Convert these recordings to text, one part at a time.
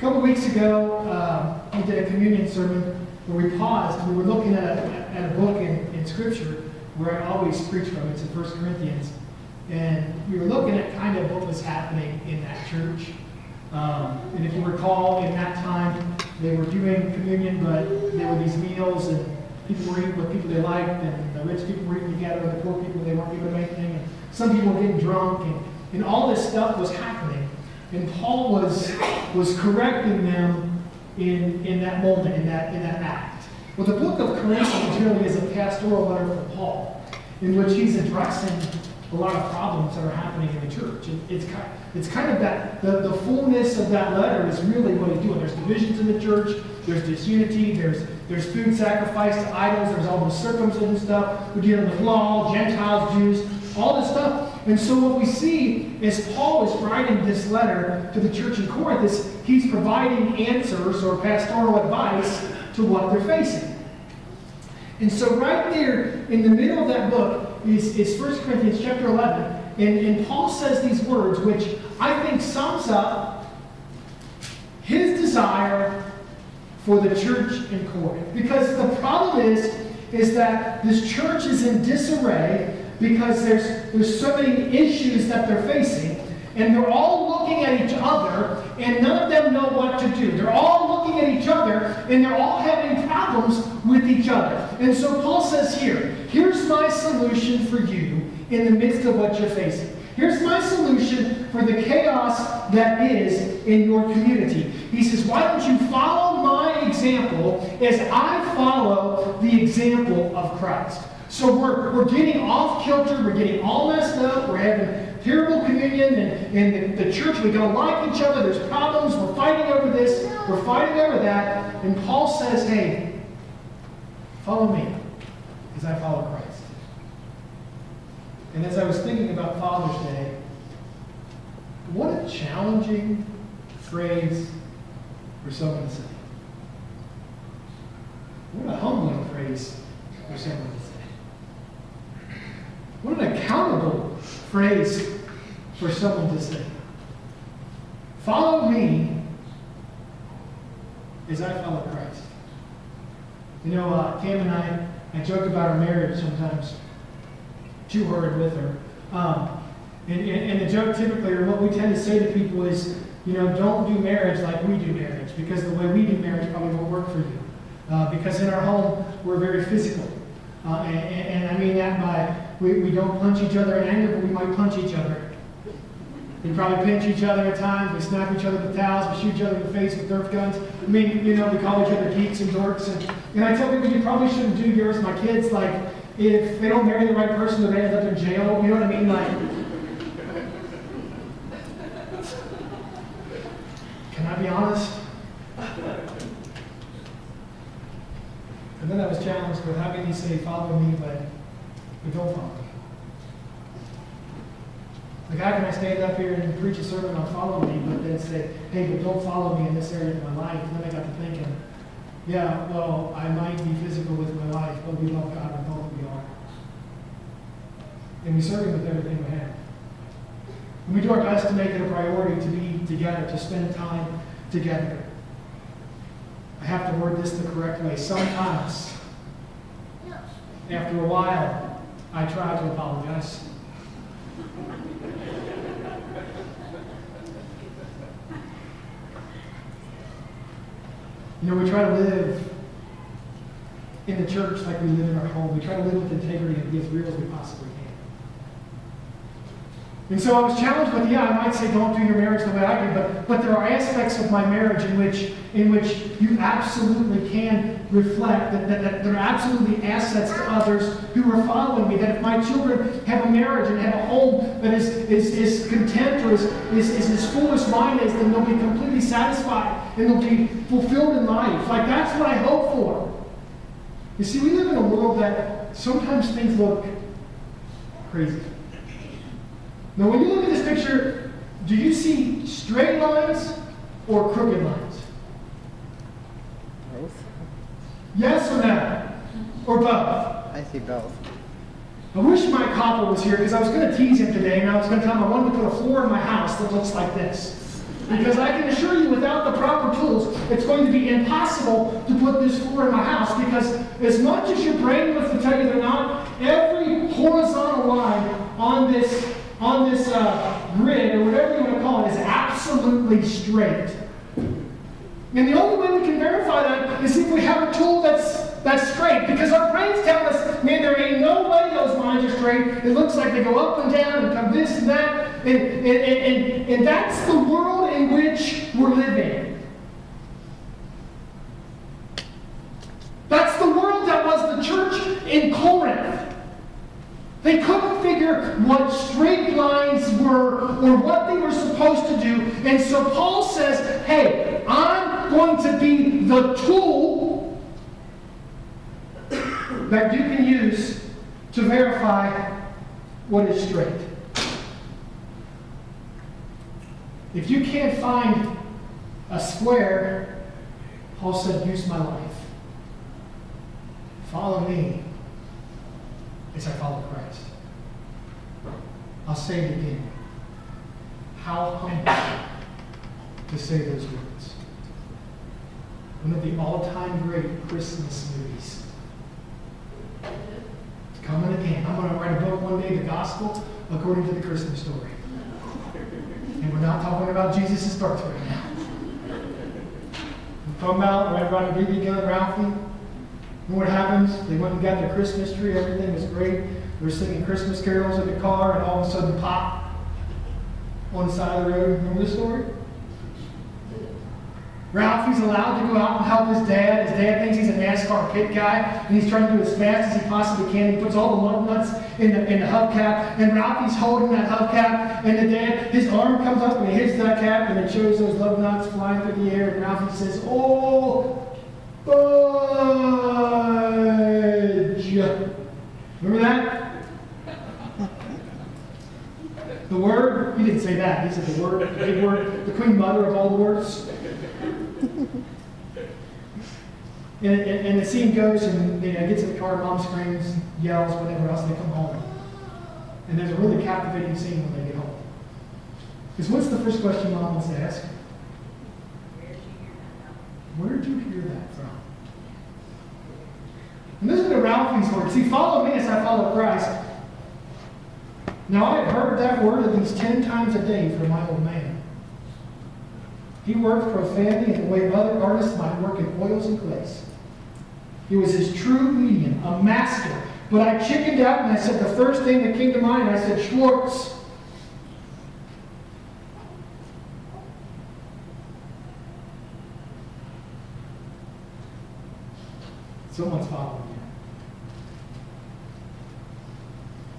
A couple weeks ago, uh, we did a communion sermon where we paused. And we were looking at a, at a book in, in Scripture where I always preach from. It's in 1 Corinthians. And we were looking at kind of what was happening in that church. Um, and if you recall, in that time, they were doing communion, but there were these meals, and people were eating with people they liked, and the rich people were eating together, and the poor people, they weren't giving them anything. And some people were getting drunk, and, and all this stuff was happening. And Paul was, was correcting them in, in that moment, in that, in that act. Well, the book of Corinthians really is a pastoral letter for Paul, in which he's addressing a lot of problems that are happening in the church. It, it's, kind, it's kind of that, the, the fullness of that letter is really what he's doing. There's divisions in the church, there's disunity, there's, there's food sacrifice to idols, there's all the circumcision stuff. We're dealing with law, Gentiles, Jews, all this stuff. And so what we see is Paul is writing this letter to the church in Corinth is he's providing answers or pastoral advice to what they're facing. And so right there in the middle of that book is, is 1 Corinthians chapter 11. And, and Paul says these words, which I think sums up his desire for the church in Corinth. Because the problem is, is that this church is in disarray because there's, there's so many issues that they're facing, and they're all looking at each other, and none of them know what to do. They're all looking at each other, and they're all having problems with each other. And so Paul says here, here's my solution for you in the midst of what you're facing. Here's my solution for the chaos that is in your community. He says, Why don't you follow my example as I follow the example of Christ? So we're, we're getting off kilter, we're getting all messed up, we're having terrible communion, and, and the, the church, we don't like each other, there's problems, we're fighting over this, we're fighting over that. And Paul says, hey, follow me as I follow Christ. And as I was thinking about Father's Day, what a challenging phrase for someone to say. What a humbling phrase for someone to say. What an accountable phrase for someone to say. Follow me as I follow Christ. You know, uh, Cam and I, I joke about our marriage sometimes, to her and with her. Um, and, and, and the joke typically, or what we tend to say to people is, you know, don't do marriage like we do marriage, because the way we do marriage probably won't work for you. Uh, because in our home, we're very physical. Uh, and, and, and I mean that by we, we don't punch each other in anger, but we might punch each other. We probably pinch each other at times. We snap each other with towels. We shoot each other in the face with Nerf guns. I mean, you know, we call each other geeks and dorks. And, and I tell people, you probably shouldn't do yours. My kids, like, if they don't marry the right person, they're end up in jail. You know what I mean? Like, can I be honest? And then I was challenged with how can you say, follow me, but but don't follow me. Like, how can I stand up here and preach a sermon on follow me, but then say, hey, but don't follow me in this area of my life? And then I got to thinking, yeah, well, I might be physical with my life, but we love God with all that we are. And we serve Him with everything we have. And we do our best to make it a priority to be together, to spend time together. I have to word this the correct way. Sometimes, after a while, I try to apologize. You know, we try to live in the church like we live in our home. We try to live with integrity and be as real as we possibly can. And so I was challenged with, yeah, I might say don't do your marriage the way I do, but, but there are aspects of my marriage in which, in which you absolutely can reflect that, that, that there are absolutely assets to others who are following me. That if my children have a marriage and have a home that is, is, is content or is, is, is as full as mine is, then they'll be completely satisfied and they'll be fulfilled in life. Like that's what I hope for. You see, we live in a world that sometimes things look crazy. Now, when you look at this picture, do you see straight lines or crooked lines? Both. Yes or no? Or both? I see both. I wish my copper was here because I was going to tease him today and I was going to tell him I wanted to put a floor in my house that looks like this. Because I can assure you, without the proper tools, it's going to be impossible to put this floor in my house. Because as much as your brain wants to tell you they're not, every horizontal line on this on this uh, grid or whatever you want to call it is absolutely straight. And the only way we can verify that is if we have a tool that's that's straight. Because our brains tell us, man, there ain't no way those lines are straight. It looks like they go up and down and come this and that. And, and, and, and, that's the world in which we're living. That's the world that was the church in Corinth. They figure what straight lines were or what they were supposed to do. And so Paul says, hey, I'm going to be the tool that you can use to verify what is straight. If you can't find a square, Paul said, use my life. Follow me as I follow Christ. I'll say it again. How humble to say those words. One of the all-time great Christmas movies coming again. I'm going to write a book one day, The Gospel According to the Christmas Story. And we're not talking about Jesus' birth right now. We're talking about right around the BB gun, Ralphie. And what happens? They went and got their Christmas tree. Everything was great. They were singing Christmas carols in the car, and all of a sudden, pop on the side of the road. Remember this story? Ralphie's allowed to go out and help his dad. His dad thinks he's a NASCAR pit guy, and he's trying to do as fast as he possibly can. He puts all the lug nuts in the, in the hubcap, and Ralphie's holding that hubcap, and the dad, his arm comes up and he hits that cap, and it shows those lug nuts flying through the air, and Ralphie says, Oh, fudge. Remember that? The word, he didn't say that. He said the word, the big word, the queen mother of all the words. And, and, and, the scene goes, and you know, gets in the car, mom screams, yells, whatever else, they come home. And there's a really captivating scene when they get home. Because what's the first question mom wants to ask? Where did you hear that from? And listen to Ralphie's words. See, follow me as I follow Christ. Now, I had heard that word at least 10 times a day from my old man. He worked profanity in the way other artists might work in oils and clays. He was his true medium, a master. But I chickened out and I said the first thing that came to mind, I said, Schwartz. Someone's following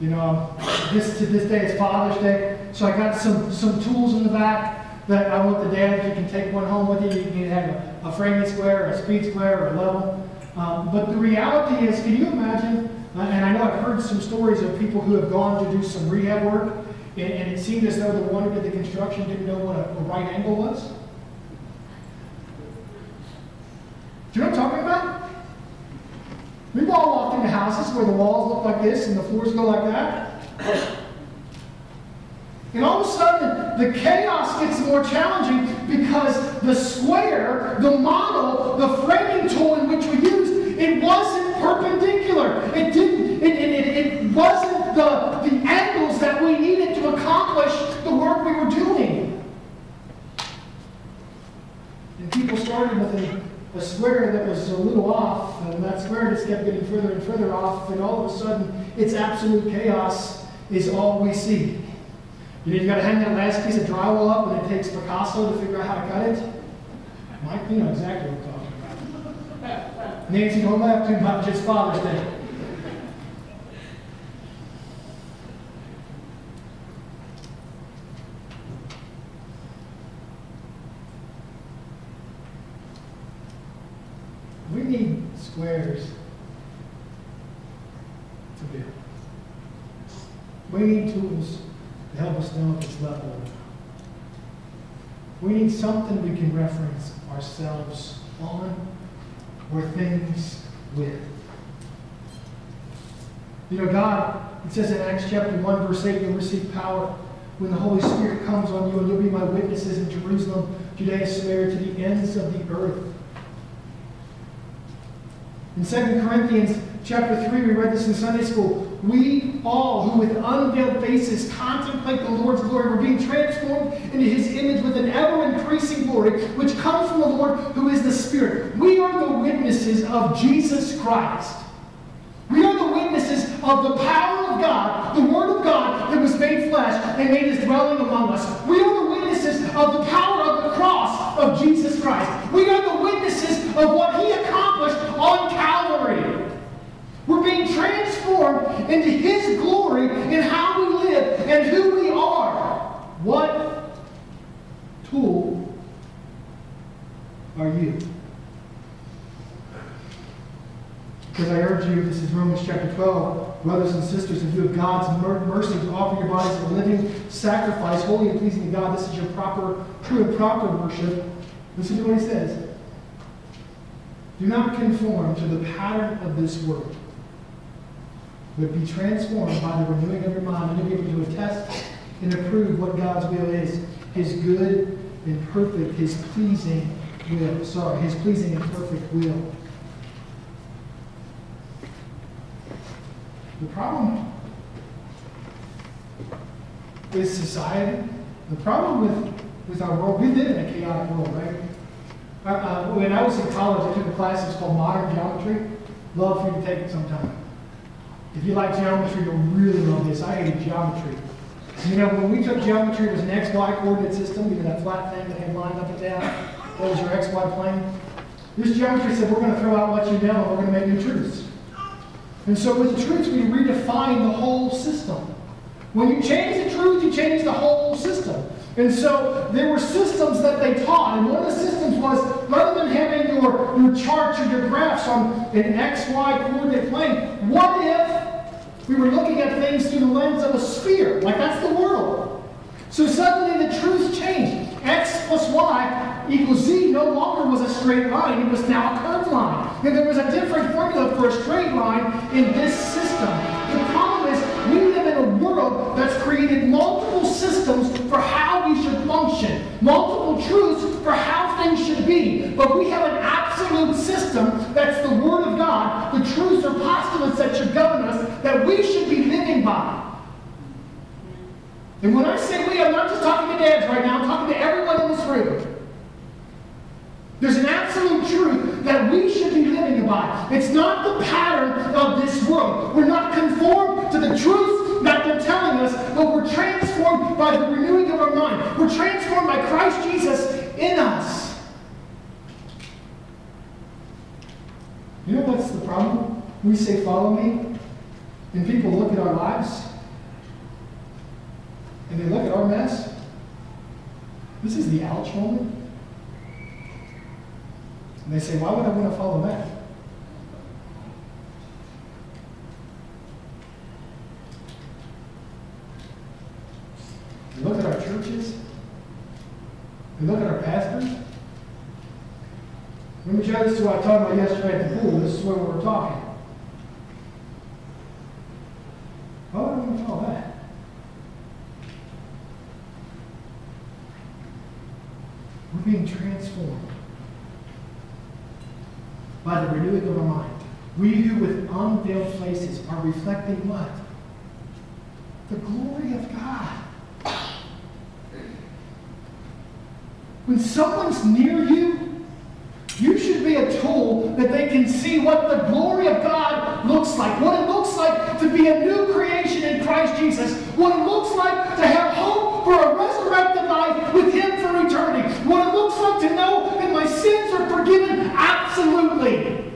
you. Know, this to this day is Father's Day, so I got some some tools in the back that I want the dad, you can take one home with you. You can have a, a framing square, a speed square, or a level. Um, but the reality is, can you imagine? Uh, and I know I've heard some stories of people who have gone to do some rehab work, and, and it seemed as though the one who did the construction didn't know what a, a right angle was. Do you know what I'm talking about? We've all walked into houses where the walls look like this and the floors go like that. And all of a sudden, the chaos gets more challenging because the square, the model, the framing tool in which we used, it wasn't perpendicular. It didn't, it, it, it, it wasn't the, the angles that we needed to accomplish the work we were doing. And people started with a, a square that was a little off, and that square just kept getting further and further off, and all of a sudden, it's absolute chaos is all we see. You know, you got to hang that last piece of drywall up, and it takes Picasso to figure out how to cut it. Mike, you know exactly what I'm talking about. Nancy, don't laugh too much. It's Father's Day. We need squares to build. We need tools to help us know if it's level. We need something we can reference ourselves on or things with. You know, God, it says in Acts chapter 1, verse 8, you'll receive power when the Holy Spirit comes on you, and you'll be my witnesses in Jerusalem, Judea, Samaria, to the ends of the earth. In 2 Corinthians chapter 3, we read this in Sunday school. We all who with unveiled faces contemplate the Lord's glory, we're being transformed into his image with an ever increasing glory, which comes from the Lord who is the Spirit. We are the witnesses of Jesus Christ. We are the witnesses of the power of God, the Word of God that was made flesh and made his dwelling among us. We are the witnesses of the power of the cross of Jesus Christ. We are the witnesses of what he accomplished on Calvary. We're being transformed into His glory in how we live and who we are. What tool are you? Because I urge you, this is Romans chapter 12, brothers and sisters, in view of God's mercy, to offer your bodies a living sacrifice, holy and pleasing to God. This is your proper, true and proper worship. Listen to what he says. Do not conform to the pattern of this world but be transformed by the renewing of your mind, and be able to attest and approve what God's will is, His good and perfect, His pleasing will. Sorry, His pleasing and perfect will. The problem with society, the problem with, with our world, we live in a chaotic world, right? Uh, uh, when I was in college, I took a class that's called Modern Geometry. Love for you to take it sometime. If you like geometry, you'll really love this. I hated geometry. You know, when we took geometry, it was an XY coordinate system. You know, that flat thing that had lined up and down. That was your XY plane. This geometry said, we're going to throw out what you know and we're going to make new truths. And so with the truths, we redefine the whole system. When you change the truth, you change the whole system. And so there were systems that they taught, and one of the systems was rather than having your, your charts or your graphs on an XY coordinate plane, what if we were looking at things through the lens of a sphere? Like that's the world. So suddenly the truth changed. X plus Y equals Z no longer was a straight line, it was now a curved line. And there was a different formula for a straight line in this system. The problem is we live in a world that's created multiple systems for how we should function, multiple truths for how things should be. But we have an absolute system that's the Word of God, the truths or postulates that should govern us, that we should be living by. And when I say we, I'm not just talking to dads right now, I'm talking to everyone in this room. There's an absolute truth that we should be living by. It's not the pattern of this world. We're not conformed to the truths that they're telling us, but we're transformed by the renewing of our mind. We're transformed by Christ Jesus in us. You know what's the problem? We say, Follow me, and people look at our lives and they look at our mess. This is the ouch moment. And they say, why would I want to follow that? We look at our churches. We look at our pastors. Let me show this to what I talked about yesterday at the pool. This is where we were talking. Why would I want to follow that? We're being transformed by the renewing of our mind. We who with unveiled faces are reflecting what? The glory of God. When someone's near you, you should be a tool that they can see what the glory of God looks like, what it looks like to be a new creation in Christ Jesus, what it looks like to have hope for a resurrected life with Him like to know that my sins are forgiven absolutely.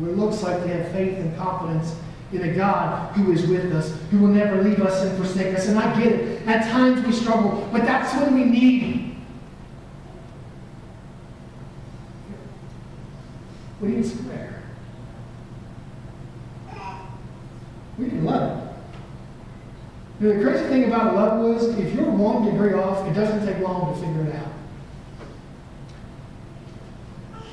It looks like they have faith and confidence in a God who is with us, who will never leave us and forsake us. And I get it. At times we struggle, but that's when we need. We need some. We need love. The crazy thing about love was, if you're one degree off, it doesn't take long to figure it out.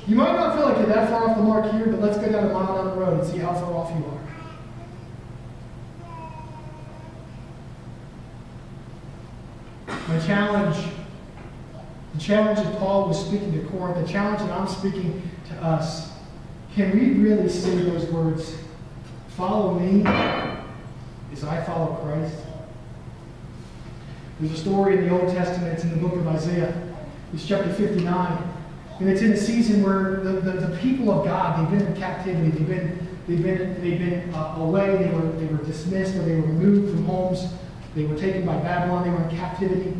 You might not feel like you're that far off the mark here, but let's go down a mile down the road and see how far off you are. My challenge, the challenge that Paul was speaking to Corinth, the challenge that I'm speaking to us, can we really say those words, follow me as I follow Christ? There's a story in the Old Testament, it's in the book of Isaiah. It's chapter 59. And it's in a season where the, the, the people of God, they've been in captivity, they've been, they've been, they've been uh, away, they were, they were dismissed, or they were removed from homes, they were taken by Babylon, they were in captivity.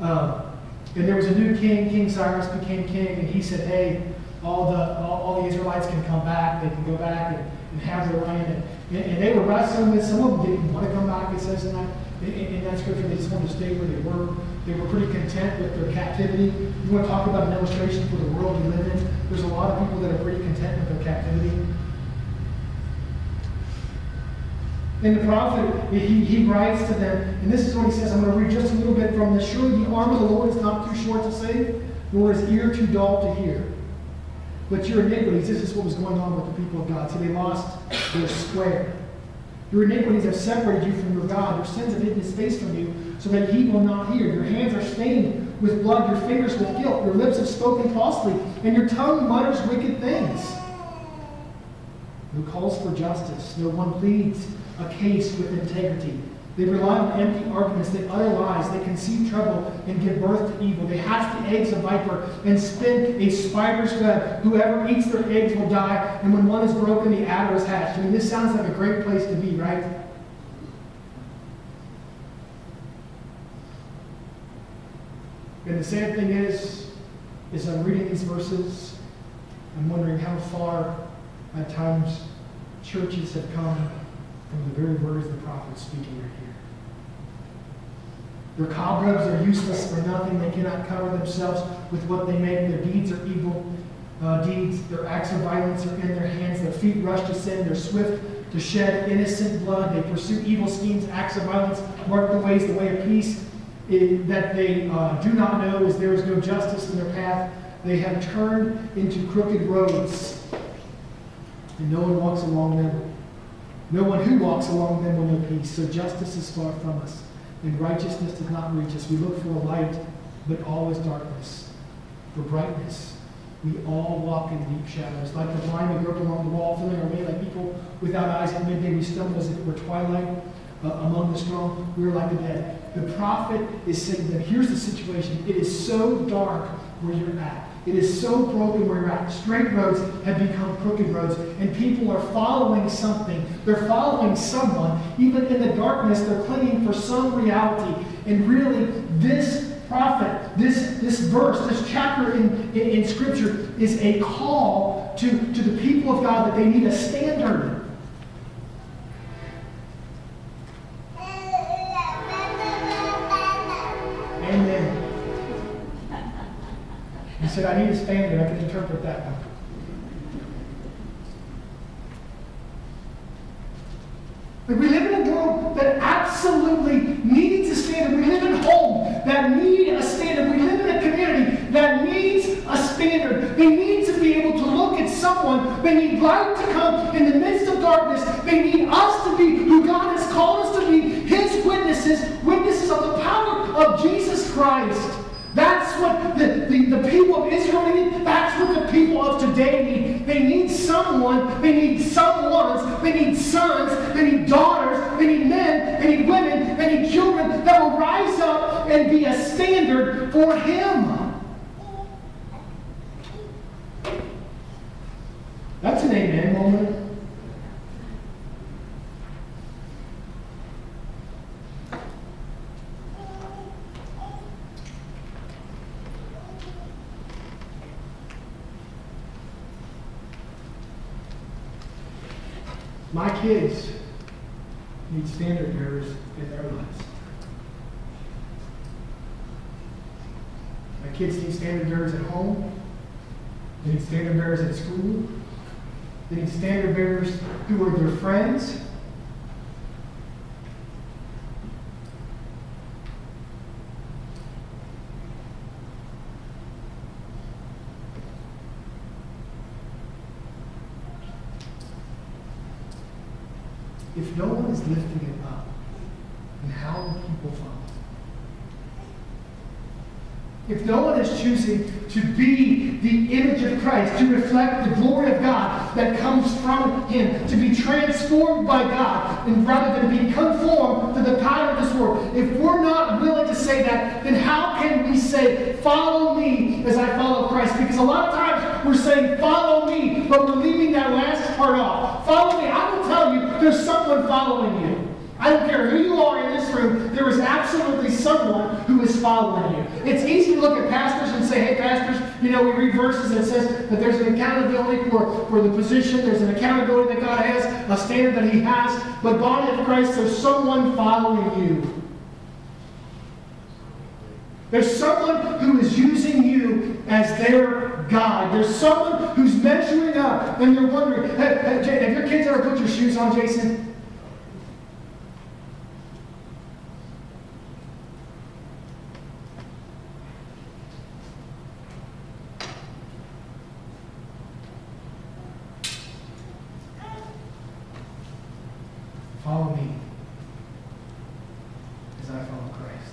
Uh, and there was a new king, King Cyrus became king, and he said, hey, all the, all, all the Israelites can come back, they can go back and, and have their land. And, and, they were wrestling with, some of them didn't want to come back, it says that, in, in that scripture, they just wanted to stay where they were. They were pretty content with their captivity. You want to talk about an illustration for the world we live in? There's a lot of people that are pretty content with their captivity. And the prophet, he, he writes to them, and this is what he says. I'm going to read just a little bit from this. Surely the arm of the Lord is not too short to save, nor his ear too dull to hear. But your iniquities, this is what was going on with the people of God. See, they lost their square. Your iniquities have separated you from your God. Your sins have hidden his face from you, so that he will not hear. Your hands are stained with blood, your fingers with guilt. Your lips have spoken falsely, and your tongue mutters wicked things. Who calls for justice? No one pleads a case with integrity. They rely on empty arguments. They utter lies. They conceive trouble and give birth to evil. They hatch the eggs of viper and spin a spider's web. Whoever eats their eggs will die, and when one is broken, the adder is hatched. I mean, this sounds like a great place to be, right? And the sad thing is, is I'm reading these verses, I'm wondering how far at times churches have come from the very words the prophet speaking right here. Their cobwebs are useless for nothing. They cannot cover themselves with what they make. Their deeds are evil uh, deeds. Their acts of violence are in their hands. Their feet rush to sin. They're swift to shed innocent blood. They pursue evil schemes. Acts of violence mark the ways, the way of peace it, that they uh, do not know as there is no justice in their path. They have turned into crooked roads, and no one walks along them. No one who walks along them will know peace. So justice is far from us, and righteousness does not reach us. We look for a light, but all is darkness. For brightness, we all walk in deep shadows. Like the blind, we grope along the wall, feeling our way like people without eyes. At midday, we stumble as if it were twilight. Uh, among the strong, we are like the dead. The prophet is saying that here's the situation. It is so dark where you're at. It is so broken where you're at. Straight roads have become crooked roads, and people are following something. They're following someone. Even in the darkness, they're clinging for some reality. And really, this prophet, this, this verse, this chapter in, in, in Scripture is a call to, to the people of God that they need a standard. Said, I need a standard. I can interpret that one. Like we live in a world that absolutely needs a standard. We live in a home that need a standard. We live in a community that needs a standard. They need to be able to look at someone. They need light to come in the midst of darkness. They need us to be who God has called us to be, His witnesses, witnesses of the power of Jesus Christ. That's what the, the, the, people of Israel need. That's what the people of today need. They need someone, they need someones, they need sons, they need daughters, they need men, they need women, they need children that will rise up and be a standard for Him. That's an amen moment. My kids need standard bearers in their lives. My kids need standard bearers at home. They need standard bearers at school. They need standard bearers who are their friends if no one is lifting it up, then how will people follow? if no one is choosing to be the image of Christ, to reflect the glory of God that comes from Him, to be transformed by God, and rather than be conformed to the pattern of this world, if we're not willing to say that, then how can we say, Follow me as I follow Christ? Because a lot of times we're saying, Follow me, but we're leaving that last part off. Follow me. I will tell you, there's someone following you. I don't care who you are in this room, there is absolutely someone who is following you. It's easy to look at pastors and say, hey, pastors, you know, we read verses that says that there's an accountability for, for the position, there's an accountability that God has, a standard that He has. But body of Christ, there's someone following you. There's someone who is using you as their guide. There's someone who's measuring up and they're wondering, have, have your kids ever put your shoes on, Jason? Follow me as I follow Christ.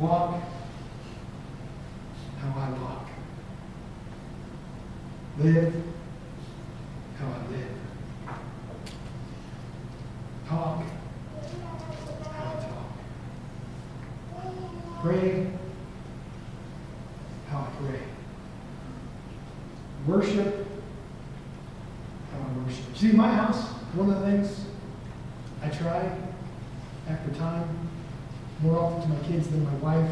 Walk how I walk. Live how I live. Talk how I talk. Pray how I pray. Worship worship. See, my house, one of the things I try after time, more often to my kids than my wife,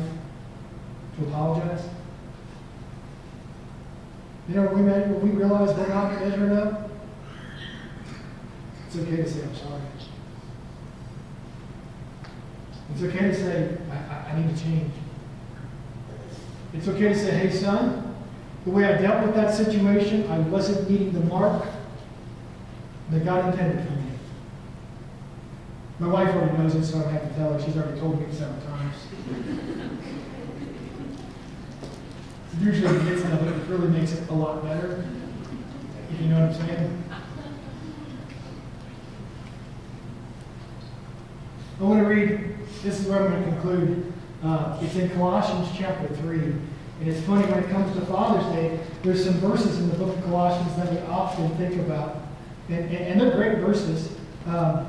to apologize. You know, we, when we realize we're not measuring up, it's okay to say, I'm sorry. It's okay to say, I, I, I need to change. It's okay to say, hey, son, the way I dealt with that situation, I wasn't meeting the mark that God intended for me. My wife already knows it, so I don't have to tell her. She's already told me several times. Usually kids know, it really makes it a lot better, if you know what I'm saying. I want to read, this is where I'm going to conclude. Uh, it's in Colossians chapter 3. And it's funny, when it comes to Father's Day, there's some verses in the book of Colossians that we often think about. And, and, and they're great verses. Um,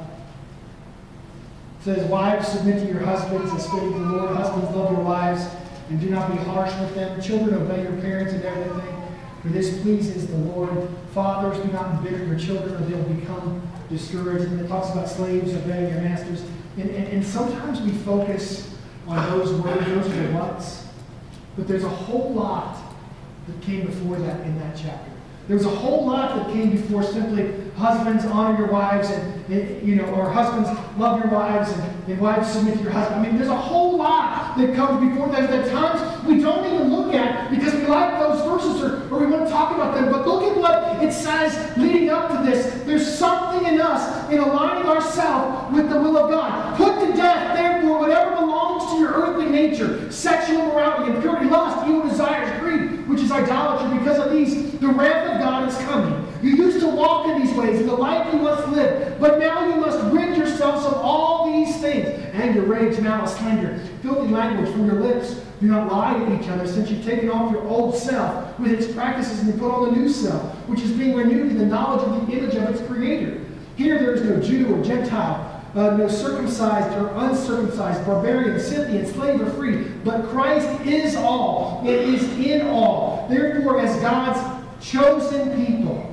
it says, Wives, submit to your husbands as fitting the Lord. Husbands, love your wives and do not be harsh with them. Children, obey your parents in everything, for this pleases the Lord. Fathers, do not embitter your children, or they'll become discouraged. And it talks about slaves obeying your masters. And, and, and sometimes we focus on those words, those are the what's. But there's a whole lot that came before that in that chapter. There was a whole lot that came before simply husbands honor your wives and, you know, or husbands love your wives and, and, wives submit to your husband. I mean, there's a whole lot that comes before that that times we don't even look at because we like those verses or, or we want to talk about them. But look at what it says leading up to this. There's something in us in aligning ourselves with the will of God. Put to death, therefore, your earthly nature, sexual morality, impurity, lust, evil desires, greed, which is idolatry. Because of these, the wrath of God is coming. You used to walk in these ways, in the life you once lived, but now you must rid yourselves of all these things anger, rage, malice, slander, filthy language from your lips. Do not lie to each other, since you've taken off your old self with its practices and you put on the new self, which is being renewed in the knowledge of the image of its creator. Here there is no Jew or Gentile, uh, no circumcised or uncircumcised, barbarian, Scythian, slave or free, but Christ is all and is in all. Therefore, as God's chosen people,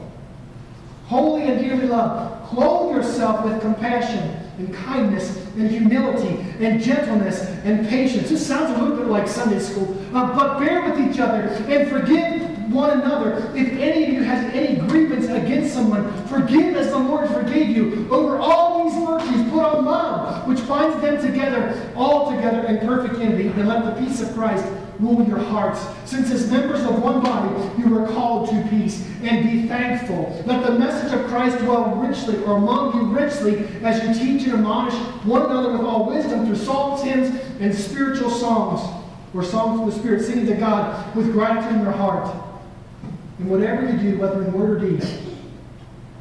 holy and dearly loved, clothe yourself with compassion and kindness and humility and gentleness and patience. This sounds a little bit like Sunday school, uh, but bear with each other and forgive one another. If any of you has any grievance against someone, forgive as the Lord forgave you. Over all these virtues, put on love, which binds them together, all together in perfect unity. And let the peace of Christ rule your hearts. Since as members of one body you were called to peace, and be thankful. Let the message of Christ dwell richly or among you richly as you teach and admonish one another with all wisdom through psalms, hymns, and spiritual songs, or songs of the Spirit, singing to God with gratitude in your heart. And whatever you do, whether in word or deed,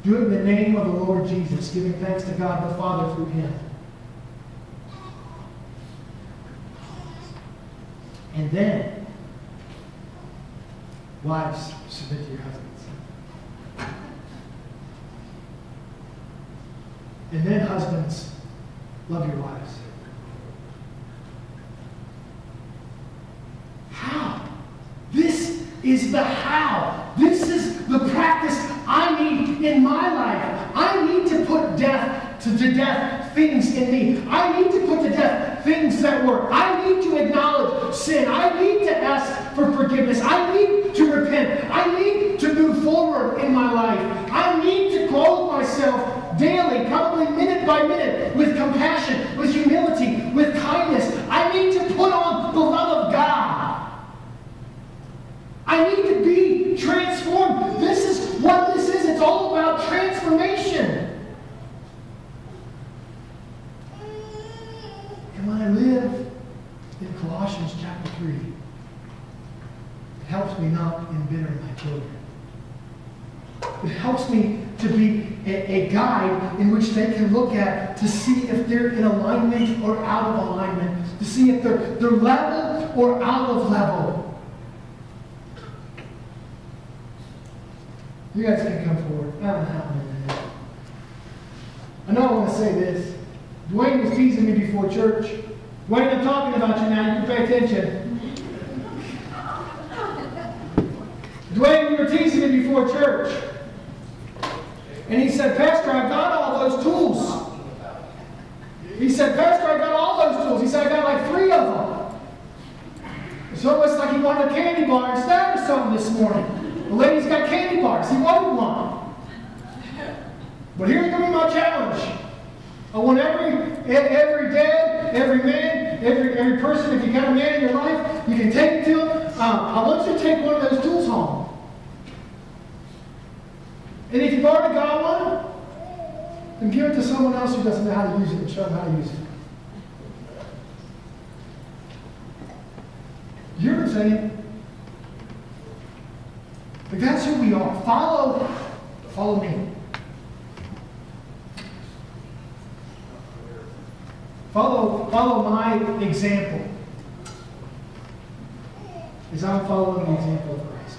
do it in the name of the Lord Jesus, giving thanks to God the Father through him. And then, wives, submit to your husbands. And then, husbands, love your wives. How? Is the how. This is the practice I need in my life. I need to put death to, to death things in me. I need to put to death things that work. I need to acknowledge sin. I need to ask for forgiveness. I need to repent. I need to move forward in my life. I need to clothe myself daily, probably minute by minute, with compassion, with humility, with kindness. I need to put on the love of God. I need to be transformed. This is what this is. It's all about transformation. And when I live in Colossians chapter 3, it helps me not embitter my children. It helps me to be a, a, guide in which they can look at to see if they're in alignment or out of alignment, to see if they're, they're level or out of level. You guys can come forward. I don't know how many I know I want to say this. Dwayne was teasing me before church. Dwayne, I'm talking about you now. You can pay attention. Dwayne, you were teasing me before church. And he said, Pastor, I've got all those tools. He said, Pastor, I got all those tools. He said, I got like three of them. It's almost like he wanted a candy bar instead or something this morning. The lady's got candy bars. He wanted one. But here's going to be my challenge. I want every every dad, every man, every every person, if you got a man in your life, you can take it to him. Um, I want you to take one of those tools home. And if you've already got one, then give it to someone else who doesn't know how to use it and show them how to use it. You hear what I'm saying? But that's who we are. Follow, follow me. Follow, follow my example. As I'm following the example of Christ.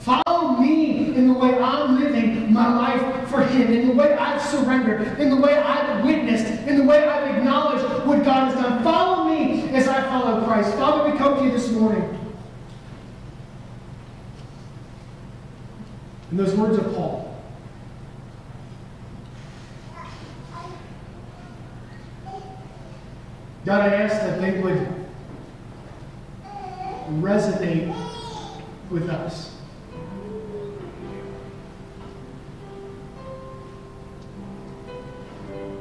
Follow me in the way I'm living my life for Him, in the way I've surrendered, in the way I've witnessed, in the way I've acknowledged what God has done. Follow me as I follow Christ. Father, we come to you this morning. In those words of Paul. God, I ask that they would resonate with us.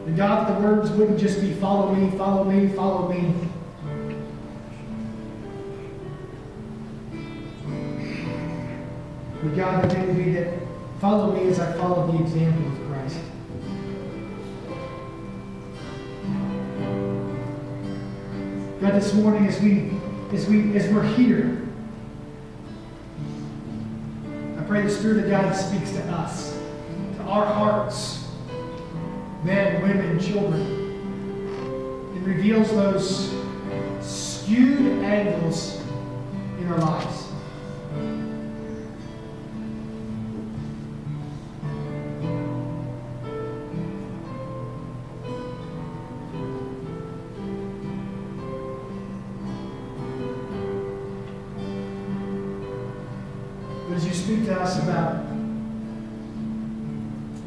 And God, the words wouldn't just be follow me, follow me, follow me. God, that they be that follow me as I follow the example of Christ. God, this morning as we as we as we're here, I pray the Spirit of God speaks to us, to our hearts, men, women, children, and reveals those skewed angles in our lives. Us about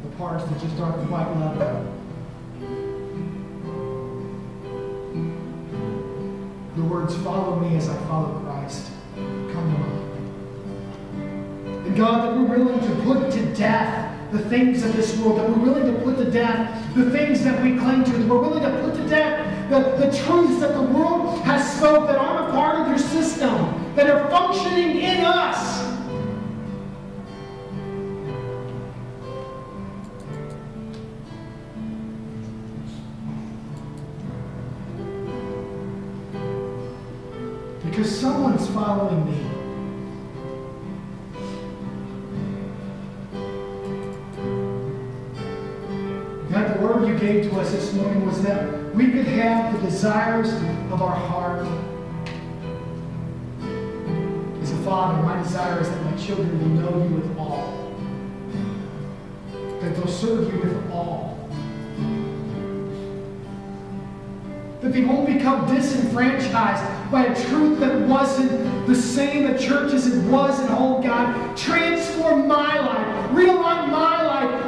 the parts that just aren't quite level. The words, follow me as I follow Christ, come to mind. And God, that we're willing to put to death the things of this world, that we're willing to put to death the things that we cling to, that we're willing to put to death the, the truths that the world has gave to us this morning was that we could have the desires of our heart. As a father, my desire is that my children will know you with all, that they'll serve you with all. that they won't become disenfranchised by a truth that wasn't the same at church as it was at home. God, transform my life, life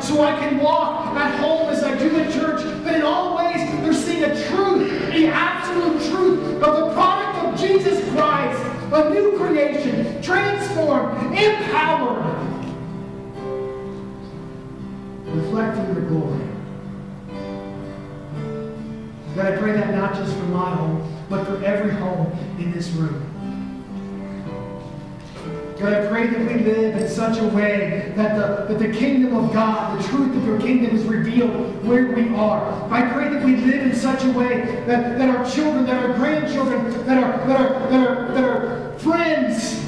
so I can walk at home as I do at church. But in all ways, they're seeing a truth, the absolute truth of the product of Jesus Christ, a new creation, transformed, empowered, reflecting your glory. God, I pray that not just for my home, but for every home in this room. God, I pray that we live in such a way that the, that the kingdom of God, the truth of your kingdom is revealed where we are. I pray that we live in such a way that, that our children, that our grandchildren, that our, that our, that our, that our friends,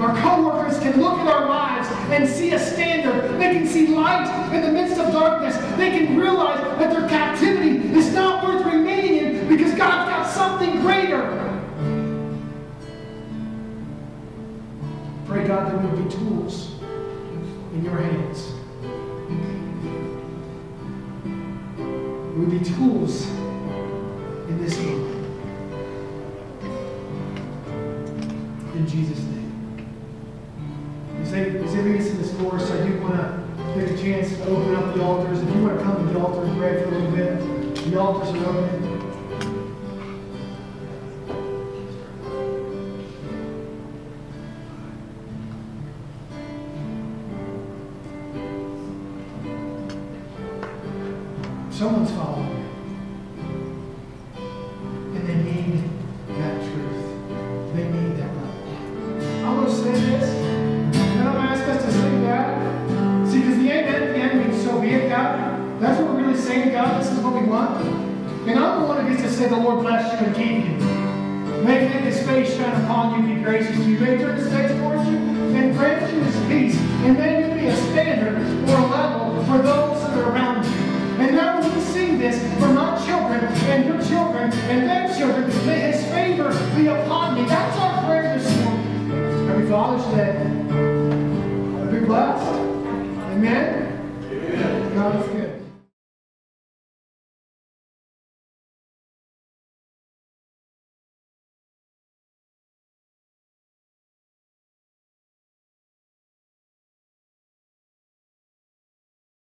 our co-workers can look at our lives and see a standard. They can see light in the midst of darkness. They can realize that their captivity is not worth remaining in because God's got something greater. Pray, God, that we would be tools in your hands. We would be tools in this moment. In Jesus' name. As they, as lead us in this course, I do want to take a chance to open up the altars. If you want to come to the altar and pray for a little bit, the altars are open. Someone's following. And they need that truth. They need that love. I'm going to say this, and I'm going to ask us to sing that. See, because the amen at the end means so be it, God. That's what we're really saying, God. This is what we want. And I'm the one who gets to say, the Lord bless you and keep you. May his face shine upon you, be gracious to you. May turn his face